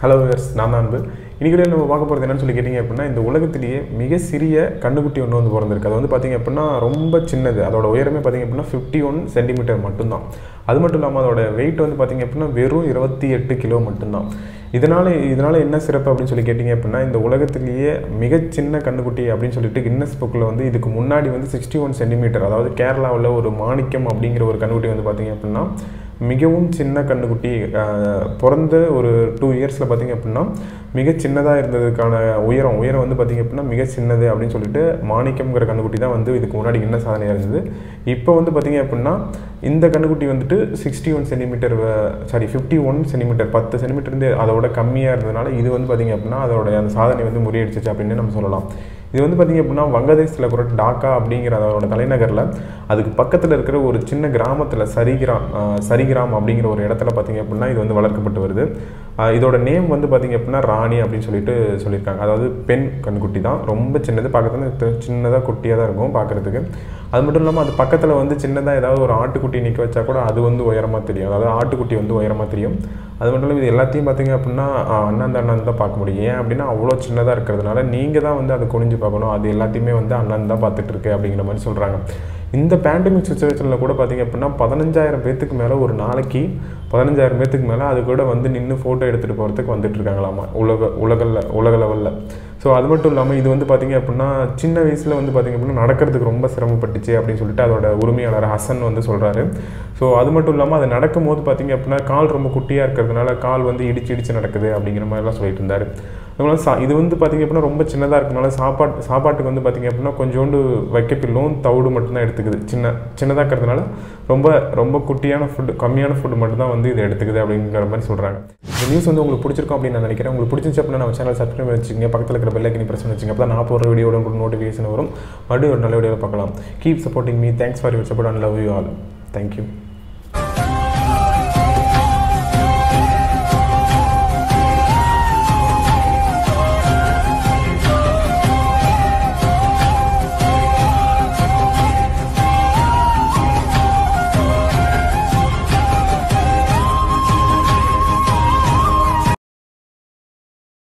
Hello wears நான் தான் அன்பு. இன்றைக்கி நம்ம பார்க்க போகிறது என்னன்னு சொல்லி கேட்டிங்க அப்படின்னா இந்த உலகத்திலேயே மிக சிறிய கண்ணுக்குட்டி ஒன்று வந்து பிறந்திருக்கு. அது வந்து பார்த்திங்க அப்படின்னா ரொம்ப சின்னது. அதோட உயரமே பார்த்திங்க அப்படின்னா ஃபிஃப்டி ஒன் சென்டிமீட்டர் மட்டும்தான். அது மட்டும் இல்லாமல் அதோட வெயிட் வந்து பார்த்திங்க அப்படின்னா வெறும் இருபத்தி எட்டு கிலோ மட்டும்தான். இதனால் இதனால் என்ன சிறப்பு அப்படின்னு சொல்லி கேட்டிங்க அப்படின்னா இந்த உலகத்திலேயே மிகச்சின்ன கண்ணுக்குட்டி அப்படின்னு சொல்லிட்டு கின்னஸ் புக்கில் வந்து இதுக்கு முன்னாடி வந்து சிக்ஸ்டி ஒன் சென்டிமீட்டர் அதாவது கேரளாவில் ஒரு மாணிக்கம் அப்படிங்கிற ஒரு கண்ணுக்குட்டி வந்து பார்த்திங்க அப்படின்னா மிகவும் சின்ன கண்ணுக்குட்டி பிறந்த ஒரு டூ இயர்ஸில் பார்த்திங்க அப்படின்னா மிக சின்னதாக இருந்ததுக்கான உயரம் உயரம் வந்து பார்த்திங்க அப்படின்னா மிக சின்னது அப்படின்னு சொல்லிட்டு மாணிக்கம்ங்கிற கண்ணுக்குட்டி தான் வந்து இதுக்கு முன்னாடி என்ன சாதனையாக இருந்தது. இப்போ வந்து பார்த்திங்க அப்படின்னா இந்த கண்ணுக்குட்டி வந்துட்டு sixty one centimetre sorry fifty one centimetre பத்து சென்டிமீட்டர் இருந்து அதோட கம்மியாக இருந்ததுனால இது வந்து பார்த்திங்க அப்படின்னா அதோட அந்த சாதனை வந்து முறியடிச்சிச்சு அப்படின்னு நம்ம சொல்லலாம். இது வந்து பார்த்திங்க அப்படின்னா வங்கதேசத்தில் கூட டாக்கா அப்படிங்கிற அதோட தலைநகரில் அதுக்கு பக்கத்தில் இருக்கிற ஒரு சின்ன கிராமத்தில் சரிகிராம் சரிகிராம் அப்படிங்கிற ஒரு இடத்துல பார்த்திங்க அப்படின்னா இது வந்து வளர்க்கப்பட்டு வருது. இதோட நேம் வந்து பார்த்திங்க அப்படின்னா ராணி அப்படின்னு சொல்லிட்டு சொல்லியிருக்காங்க. அதாவது பெண் கண்குட்டி தான். ரொம்ப சின்னது. பக்கத்தில் சின்னதாக குட்டியாக தான் இருக்கும் பார்க்குறதுக்கு. அது மட்டும் இல்லாமல் அது பக்கத்தில் வந்து சின்னதாக ஏதாவது ஒரு ஆட்டுக்குட்டி நிற்க வச்சா கூட அது வந்து உயரமாக தெரியும். அதாவது ஆட்டுக்குட்டி வந்து உயரமாக தெரியும். அது மட்டும் இல்லாமல் இது எல்லாத்தையும் பார்த்தீங்க அப்படின்னா ஆஹ் அண்ணாந்து அண்ணன் தான் பார்க்க முடியும். ஏன் அப்படின்னா அவ்வளோ சின்னதாக இருக்கிறதுனால நீங்கள் தான் வந்து அதை குனிஞ்சு பார்க்கணும். அது எல்லாத்தையுமே வந்து அண்ணன் தான் பார்த்துட்ருக்கு அப்படிங்கிற மாதிரி சொல்கிறாங்க இந்த பேண்டமிக் சுச்சுவேஷனில் கூட பார்த்தீங்க அப்படின்னா பதினஞ்சாயிரம் பேத்துக்கு மேலே ஒரு நாளைக்கு பதினஞ்சாயிரம் பேத்துக்கு மேலே அது கூட வந்து நின்று ஃபோட்டோ எடுத்துகிட்டு போகிறதுக்கு வந்துட்டு இருக்காங்களாமா உலக உலகில் உலக லெவலில் ஸோ அது மட்டும் இல்லாமல் இது வந்து பார்த்திங்க அப்படின்னா சின்ன வயசில் வந்து பார்த்திங்க அப்படின்னா நடக்கிறதுக்கு ரொம்ப சிரமப்பட்டுச்சு அப்படின்னு சொல்லிட்டு அதோட உரிமையாளர் ஹசன் வந்து சொல்கிறாரு ஸோ அது மட்டும் இல்லாமல் அது நடக்கும்போது பார்த்திங்க அப்படின்னா கால் ரொம்ப குட்டியாக இருக்கிறதுனால கால் வந்து இடிச்சு இடிச்சு நடக்குது அப்படிங்கிற மாதிரிலாம் சொல்லிட்டு இருந்தார் அதனால சா இது வந்து பார்த்திங்க அப்படின்னா ரொம்ப சின்னதாக இருக்கனால சாப்பாடு சாப்பாட்டுக்கு வந்து பார்த்திங்க அப்படின்னா கொஞ்சோண்டு வைக்கப்பில்லும் தவிடு மட்டும்தான் எடுத்துக்குது. சின்ன சின்னதாக இருக்கிறதுனால ரொம்ப ரொம்ப குட்டியான ஃபுட் கம்மியான ஃபுட் மட்டும்தான் வந்து இது எடுத்துக்குது அப்படிங்கிற மாதிரி சொல்கிறாங்க இந்த நியூஸ் வந்து உங்களுக்கு பிடிச்சிருக்கும் அப்படின்னு நான் நினைக்கிறேன். உங்களுக்கு பிடிச்சிருச்சு அப்படின்னா நம்ம சேனல் சப்ஸ்கிரைப் பண்ணி பக்கத்தில் இருக்கிற பெல் பிரச்சனை வச்சுங்க அப்போ நான் போகிற வீடியோட உங்களுக்கு நோட்டிஃபிகேஷன் வரும். மறுபடியும் ஒரு நல்ல வீடியோவில் பார்க்கலாம். Keep supporting me thanks for your support and love you all thank you